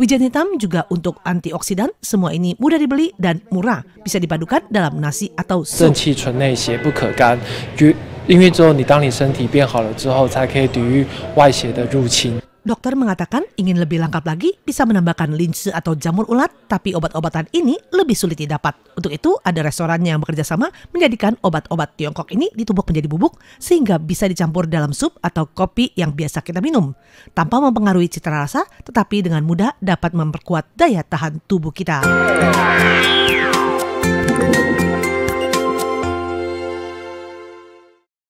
Wijen hitam juga untuk antioksidan, semua ini mudah dibeli dan murah, bisa dipadukan dalam nasi atau 正 sup. 气存内，邪不可干。因因为只有你当你身体变好了之后，才可以抵御外邪的入侵。 Dokter mengatakan ingin lebih lengkap lagi bisa menambahkan linse atau jamur ulat, tapi obat-obatan ini lebih sulit didapat. Untuk itu, ada restoran yang bekerja sama menjadikan obat-obat Tiongkok ini ditumbuk menjadi bubuk sehingga bisa dicampur dalam sup atau kopi yang biasa kita minum. Tanpa mempengaruhi cita rasa, tetapi dengan mudah dapat memperkuat daya tahan tubuh kita.